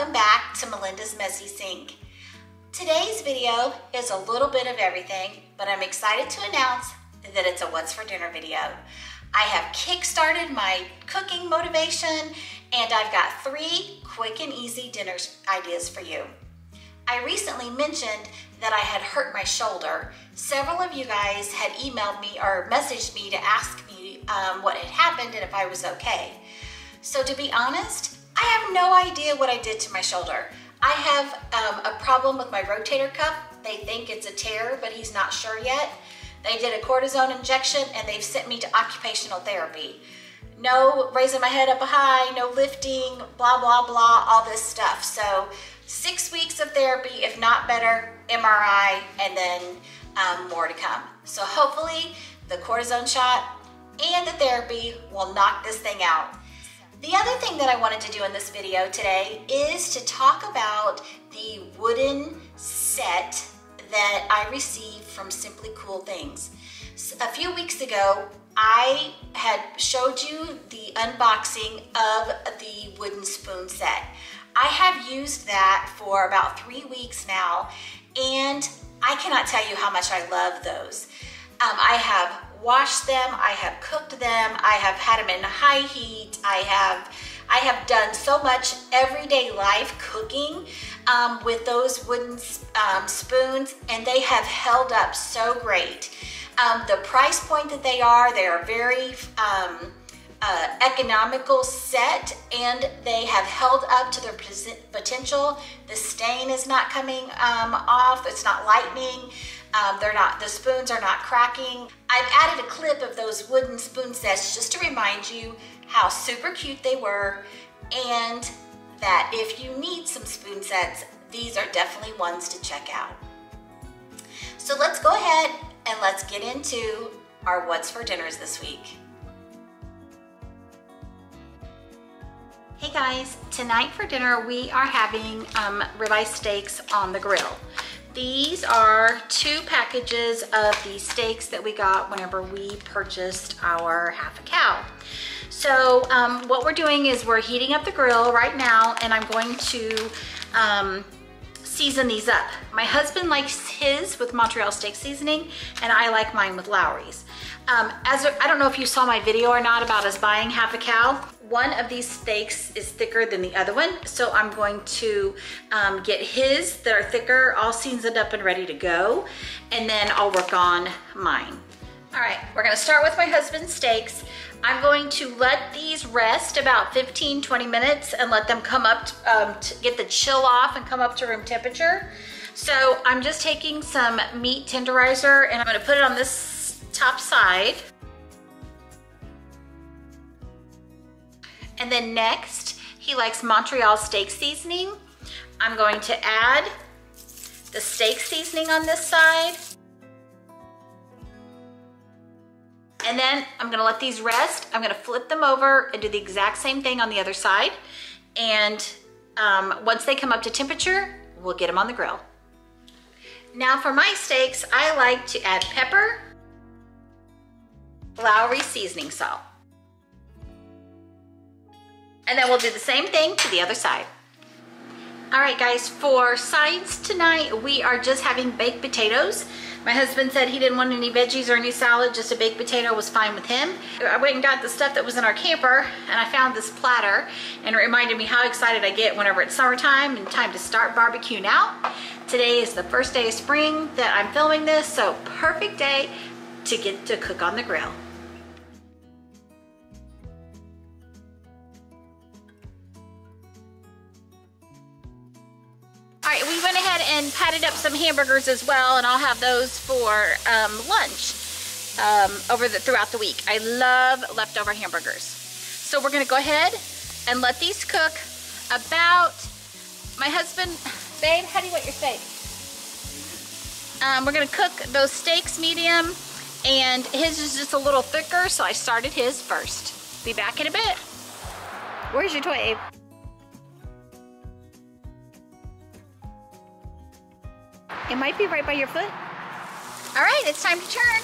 welcome back to Melinda's Messy Sink. Today's video is a little bit of everything, but I'm excited to announce that it's a what's for dinner video. I have kickstarted my cooking motivation and I've got three quick and easy dinner ideas for you. I recently mentioned that I had hurt my shoulder. Several of you guys had emailed me or messaged me to ask me um, what had happened and if I was okay. So to be honest, I have no idea what I did to my shoulder. I have um, a problem with my rotator cuff. They think it's a tear, but he's not sure yet. They did a cortisone injection and they've sent me to occupational therapy. No raising my head up high, no lifting, blah, blah, blah, all this stuff. So six weeks of therapy, if not better, MRI, and then um, more to come. So hopefully the cortisone shot and the therapy will knock this thing out. The other thing that I wanted to do in this video today is to talk about the wooden set that I received from Simply Kool Things. A few weeks ago, I had showed you the unboxing of the wooden spoon set. I have used that for about three weeks now, and I cannot tell you how much I love those. Um, I have washed them, I have cooked them, I have had them in high heat, I have I have done so much everyday life cooking um, with those wooden um, spoons and they have held up so great. Um, the price point that they are, they are very um, uh, economical set and they have held up to their potential. The stain is not coming um, off, it's not lightening. Um, they're not, the spoons are not cracking. I've added a clip of those wooden spoon sets just to remind you how super cute they were and that if you need some spoon sets, these are definitely ones to check out. So let's go ahead and let's get into our what's for dinners this week. Hey guys, tonight for dinner we are having um, ribeye steaks on the grill. These are two packages of the steaks that we got whenever we purchased our half a cow. So um, what we're doing is we're heating up the grill right now and I'm going to um, season these up. My husband likes his with Montreal steak seasoning and I like mine with Lawry's. Um, as I don't know if you saw my video or not about us buying half a cow. One of these steaks is thicker than the other one, so I'm going to um, get his that are thicker, all seasoned up and ready to go, and then I'll work on mine. All right, we're gonna start with my husband's steaks. I'm going to let these rest about 15, 20 minutes and let them come up, to, um, to get the chill off and come up to room temperature. So I'm just taking some meat tenderizer and I'm gonna put it on this top side. And then next, he likes Montreal steak seasoning. I'm going to add the steak seasoning on this side. And then I'm gonna let these rest. I'm gonna flip them over and do the exact same thing on the other side. And um, once they come up to temperature, we'll get them on the grill. Now for my steaks, I like to add pepper, Lawry seasoning salt. And then we'll do the same thing to the other side. All right guys, for sides tonight, we are just having baked potatoes. My husband said he didn't want any veggies or any salad, just a baked potato was fine with him. I went and got the stuff that was in our camper and I found this platter and it reminded me how excited I get whenever it's summertime and time to start barbecuing out. Today is the first day of spring that I'm filming this, so perfect day to get to cook on the grill. All right, we went ahead and patted up some hamburgers as well, and I'll have those for um, lunch um, over the throughout the week. I love leftover hamburgers. So we're gonna go ahead and let these cook about, my husband, babe, how do you want your steak? Um, we're gonna cook those steaks medium, and his is just a little thicker, so I started his first. Be back in a bit. Where's your toy, Abe? It might be right by your foot. All right, it's time to turn.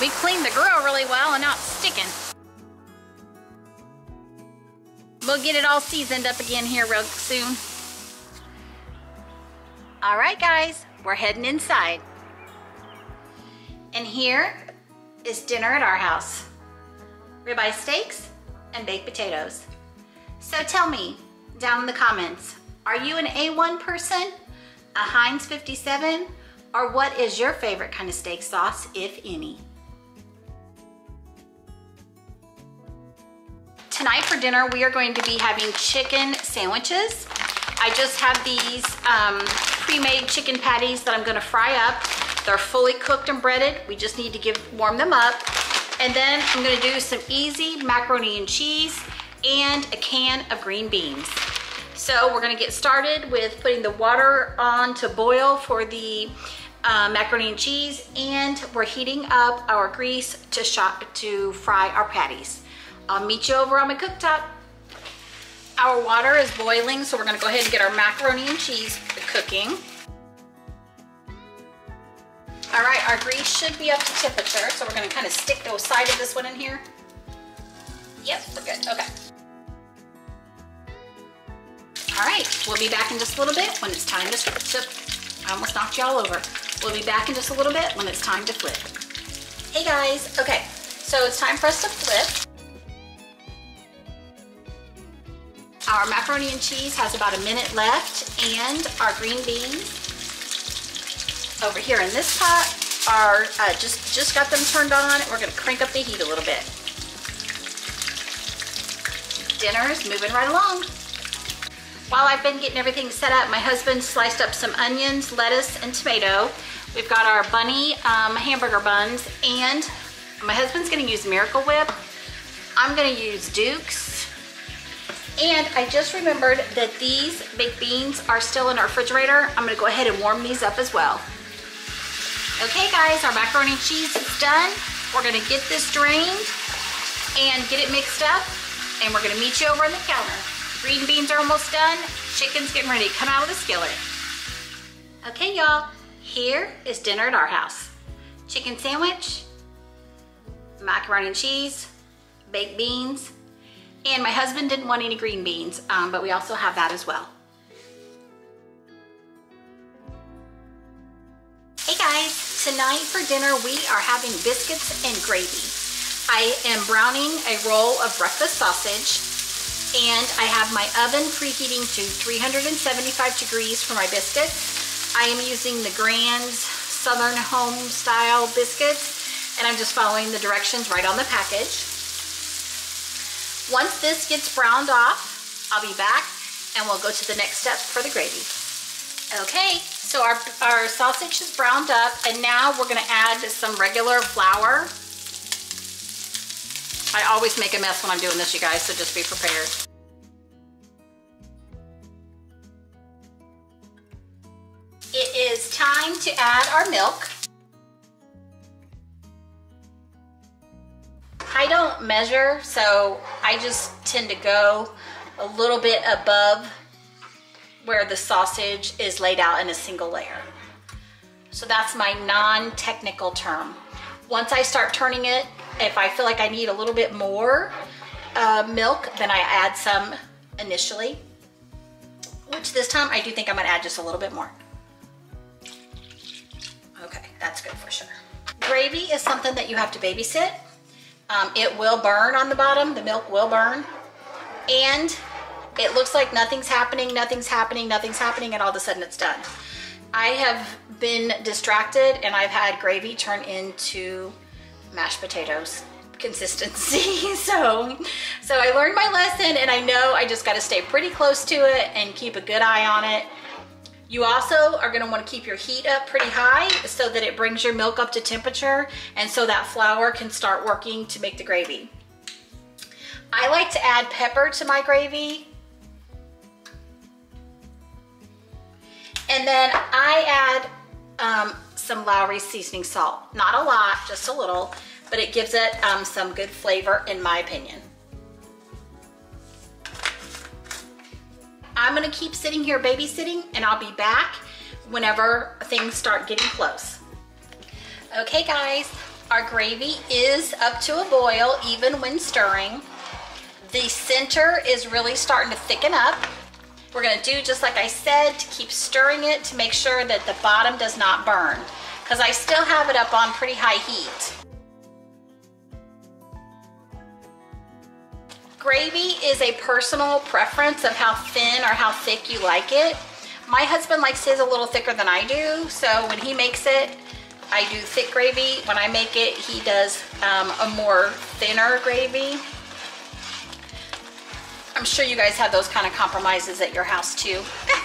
We cleaned the grill really well and now it's sticking. We'll get it all seasoned up again here real soon. All right, guys, we're heading inside. And here is dinner at our house. Ribeye steaks and baked potatoes. So tell me down in the comments, are you an A1 person, a Heinz 57, or what is your favorite kind of steak sauce, if any? Tonight for dinner, we are going to be having chicken sandwiches. I just have these um, pre-made chicken patties that I'm gonna fry up. They're fully cooked and breaded. We just need to give warm them up. And then I'm gonna do some easy macaroni and cheese and a can of green beans. So we're gonna get started with putting the water on to boil for the uh, macaroni and cheese and we're heating up our grease to, shop, to fry our patties. I'll meet you over on my cooktop. Our water is boiling, so we're gonna go ahead and get our macaroni and cheese cooking. All right, our grease should be up to temperature, so we're gonna kind of stick the side of this one in here. Yep, we're good, okay. All right, we'll be back in just a little bit when it's time to, flip. I almost knocked you all over. We'll be back in just a little bit when it's time to flip. Hey guys, okay, so it's time for us to flip. Our macaroni and cheese has about a minute left and our green beans over here in this pot are uh, just, just got them turned on. We're gonna crank up the heat a little bit. Dinner is moving right along. While I've been getting everything set up, my husband sliced up some onions, lettuce, and tomato. We've got our bunny um, hamburger buns, and my husband's gonna use Miracle Whip. I'm gonna use Duke's and I just remembered that these baked beans are still in our refrigerator. I'm gonna go ahead and warm these up as well. Okay guys, our macaroni and cheese is done. We're gonna get this drained and get it mixed up and we're gonna meet you over on the counter. Green beans are almost done. Chicken's getting ready to come out of the skillet. Okay y'all, here is dinner at our house. Chicken sandwich, macaroni and cheese, baked beans, and my husband didn't want any green beans, um, but we also have that as well. Hey guys, tonight for dinner we are having biscuits and gravy. I am browning a roll of breakfast sausage and I have my oven preheating to 375 degrees for my biscuits. I am using the Grands Southern Home Style biscuits and I'm just following the directions right on the package. Once this gets browned off, I'll be back and we'll go to the next step for the gravy. Okay, so our, our sausage is browned up and now we're gonna add some regular flour. I always make a mess when I'm doing this, you guys, so just be prepared. It is time to add our milk. Measure, so I just tend to go a little bit above where the sausage is laid out in a single layer. So that's my non-technical term. Once I start turning it, if I feel like I need a little bit more uh, milk, then I add some initially, which this time I do think I'm gonna add just a little bit more. Okay, that's good for sure. Gravy is something that you have to babysit. Um, it will burn on the bottom, the milk will burn. And it looks like nothing's happening, nothing's happening, nothing's happening, and all of a sudden it's done. I have been distracted and I've had gravy turn into mashed potatoes consistency. so, so I learned my lesson and I know I just gotta stay pretty close to it and keep a good eye on it you also are gonna wanna keep your heat up pretty high so that it brings your milk up to temperature and so that flour can start working to make the gravy. I like to add pepper to my gravy. And then I add um, some Lawry seasoning salt. Not a lot, just a little, but it gives it um, some good flavor in my opinion. I'm gonna keep sitting here babysitting and I'll be back whenever things start getting close. Okay guys, our gravy is up to a boil even when stirring. The center is really starting to thicken up. We're gonna do just like I said, to keep stirring it to make sure that the bottom does not burn because I still have it up on pretty high heat. Gravy is a personal preference of how thin or how thick you like it. My husband likes his a little thicker than I do, so when he makes it, I do thick gravy. When I make it, he does um, a more thinner gravy. I'm sure you guys have those kind of compromises at your house too.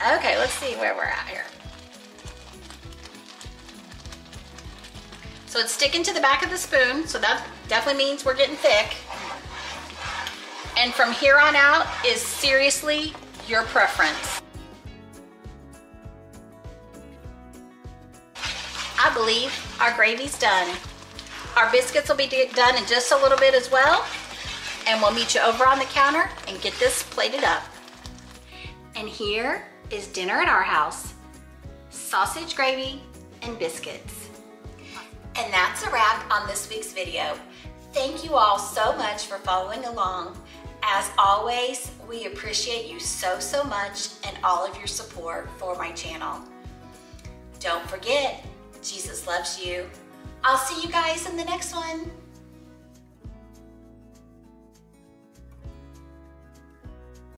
okay, let's see where we're at here. So it's sticking to the back of the spoon, so that definitely means we're getting thick. And from here on out is seriously your preference. I believe our gravy's done. Our biscuits will be done in just a little bit as well. And we'll meet you over on the counter and get this plated up. And here is dinner at our house. Sausage gravy and biscuits. That's a wrap on this week's video. Thank you all so much for following along. As always, we appreciate you so, so much and all of your support for my channel. Don't forget, Jesus loves you. I'll see you guys in the next one.